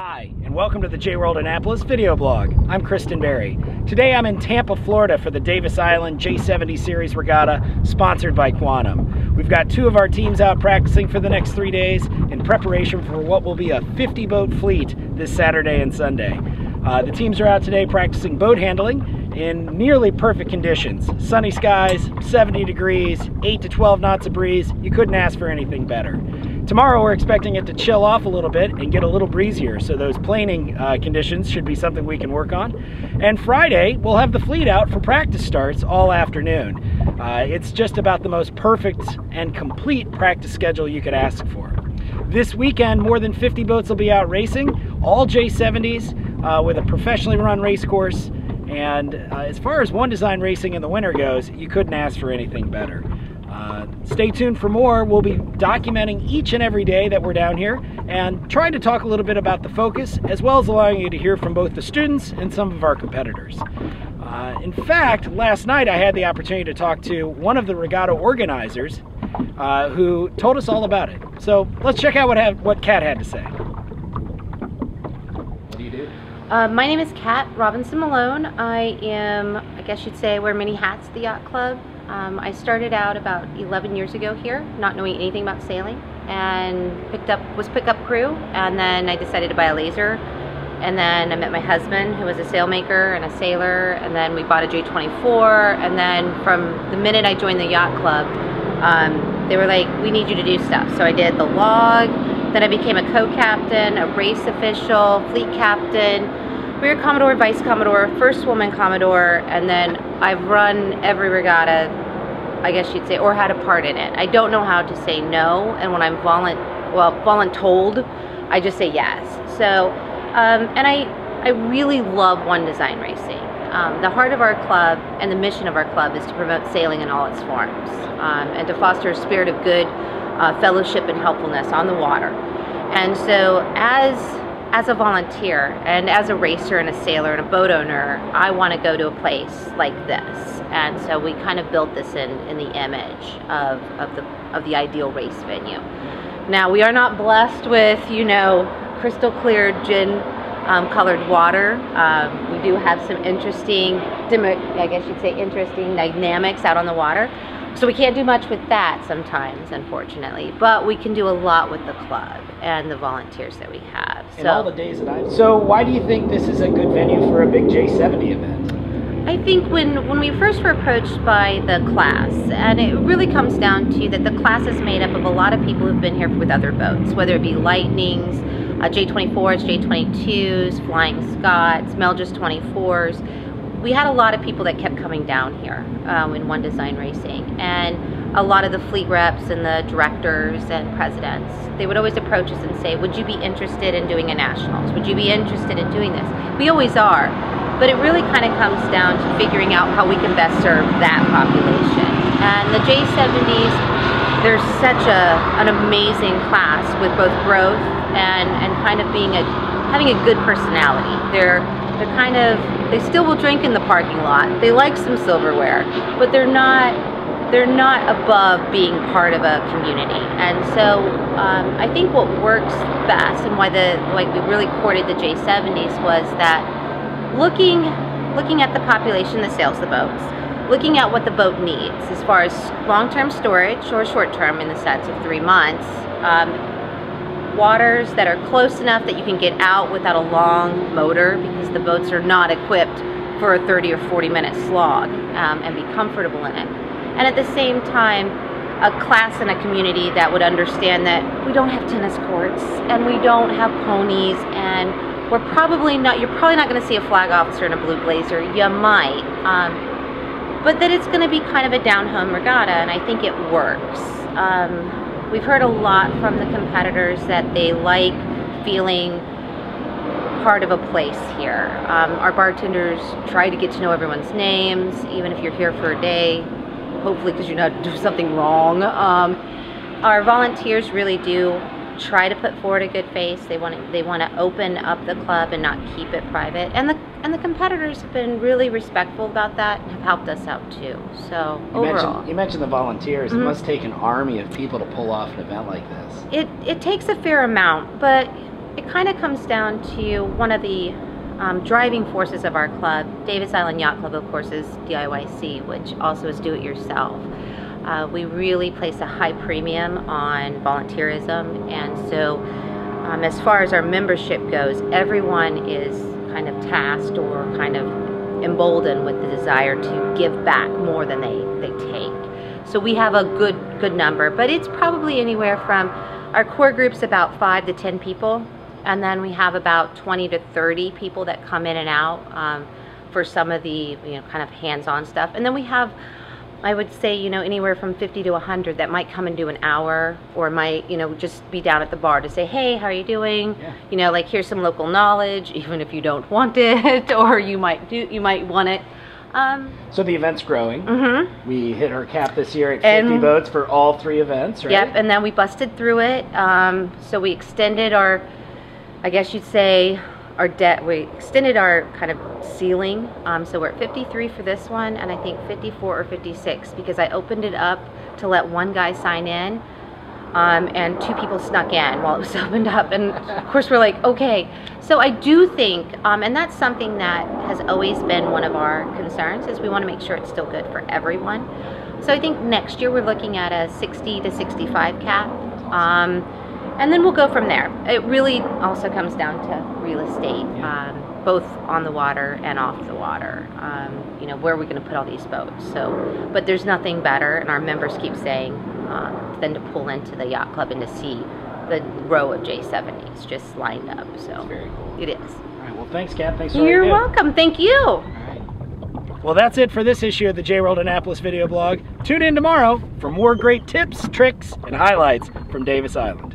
Hi, and welcome to the J World Annapolis video blog. I'm Kristen Berry. Today I'm in Tampa, Florida for the Davis Island J70 Series Regatta, sponsored by Quantum. We've got two of our teams out practicing for the next three days in preparation for what will be a 50 boat fleet this Saturday and Sunday. Uh, the teams are out today practicing boat handling in nearly perfect conditions. Sunny skies, 70 degrees, 8 to 12 knots of breeze. You couldn't ask for anything better. Tomorrow we're expecting it to chill off a little bit and get a little breezier, so those planing uh, conditions should be something we can work on. And Friday, we'll have the fleet out for practice starts all afternoon. Uh, it's just about the most perfect and complete practice schedule you could ask for. This weekend, more than 50 boats will be out racing, all J70s uh, with a professionally run race course and uh, as far as one design racing in the winter goes, you couldn't ask for anything better. Uh, stay tuned for more. We'll be documenting each and every day that we're down here and trying to talk a little bit about the focus as well as allowing you to hear from both the students and some of our competitors. Uh, in fact, last night I had the opportunity to talk to one of the regatta organizers uh, who told us all about it. So let's check out what, have, what Kat had to say. Uh, my name is Kat Robinson Malone. I am, I guess you'd say, I wear many hats at the yacht club. Um, I started out about 11 years ago here, not knowing anything about sailing, and picked up was pickup crew, and then I decided to buy a laser, and then I met my husband, who was a sailmaker and a sailor, and then we bought a J24, and then from the minute I joined the yacht club, um, they were like, "We need you to do stuff." So I did the log, then I became a co-captain, a race official, fleet captain, rear commodore, vice commodore, first woman commodore, and then I've run every regatta, I guess you'd say, or had a part in it. I don't know how to say no, and when I'm volunt, well, voluntold, I just say yes. So, um, and I, I really love one design racing. Um, the heart of our club and the mission of our club is to promote sailing in all its forms um, and to foster a spirit of good uh, fellowship and helpfulness on the water. And so as as a volunteer and as a racer and a sailor and a boat owner, I want to go to a place like this. And so we kind of built this in, in the image of, of the of the ideal race venue. Now we are not blessed with, you know, crystal clear gin um, colored water. Um, we do have some interesting, I guess you'd say interesting dynamics out on the water. So we can't do much with that sometimes, unfortunately, but we can do a lot with the club and the volunteers that we have. And so, all the days that I've. So why do you think this is a good venue for a big J70 event? I think when, when we first were approached by the class, and it really comes down to that the class is made up of a lot of people who've been here with other boats, whether it be Lightnings, uh, J24s, J22s, Flying Scots, Melges 24s we had a lot of people that kept coming down here um, in One Design Racing, and a lot of the fleet reps and the directors and presidents, they would always approach us and say, would you be interested in doing a nationals? Would you be interested in doing this? We always are, but it really kind of comes down to figuring out how we can best serve that population. And the J70s, they're such a, an amazing class with both growth and, and kind of being a, having a good personality. They're they're kind of, they still will drink in the parking lot. They like some silverware, but they're not, they're not above being part of a community. And so um, I think what works best and why the, like we really courted the J70s was that looking, looking at the population that sails the boats, looking at what the boat needs as far as long-term storage or short-term in the sense of three months, um, waters that are close enough that you can get out without a long motor because the boats are not equipped for a 30 or 40 minute slog um, and be comfortable in it. And at the same time, a class and a community that would understand that we don't have tennis courts and we don't have ponies and we're probably not, you're probably not going to see a flag officer in a blue blazer. You might. Um, but that it's going to be kind of a down home regatta and I think it works. Um, We've heard a lot from the competitors that they like feeling part of a place here. Um, our bartenders try to get to know everyone's names, even if you're here for a day, hopefully because you're not doing something wrong. Um, our volunteers really do try to put forward a good face. They want to they want to open up the club and not keep it private. And the and the competitors have been really respectful about that and have helped us out too. So you overall, mentioned, you mentioned the volunteers. Mm-hmm. It must take an army of people to pull off an event like this. It it takes a fair amount, but it kind of comes down to one of the um, driving forces of our club. Davis Island Yacht Club, of course, is DIYC, which also is do it yourself. Uh, we really place a high premium on volunteerism, and so um, as far as our membership goes, everyone is kind of tasked or kind of emboldened with the desire to give back more than they, they take. So we have a good good number, but it's probably anywhere from our core group's about five to ten people, and then we have about 20 to 30 people that come in and out um, for some of the you know kind of hands-on stuff, and then we have I would say, you know, anywhere from 50 to 100 that might come and do an hour or might, you know, just be down at the bar to say, hey, how are you doing? Yeah. You know, like here's some local knowledge, even if you don't want it, or you might do, you might want it. Um, So the event's growing. mm-hmm. We hit our cap this year at 50 And- boats for all three events, right? Yep, and then we busted through it. Um, so we extended our, I guess you'd say, our debt. We extended our kind of ceiling. Um, so we're at 53 for this one, and I think 54 or 56 because I opened it up to let one guy sign in. Um, and two people snuck in while it was opened up, and of course we're like, okay. So I do think, um, and that's something that has always been one of our concerns, is we want to make sure it's still good for everyone. So I think next year we're looking at a 60 to 65 cap. Um, and then we'll go from there. It really also comes down to real estate, Yeah. um, both on the water and off the water. Um, you know, where are we going to put all these boats? So, but there's nothing better, and our members keep saying, um, than to pull into the yacht club and to see the row of J70s just lined up. That's So very cool. it is. All right, well, thanks, Kat. Thanks for You're you welcome. Thank you. All right. Well, that's it for this issue of the J World Annapolis video blog. Tune in tomorrow for more great tips, tricks, and highlights from Davis Island.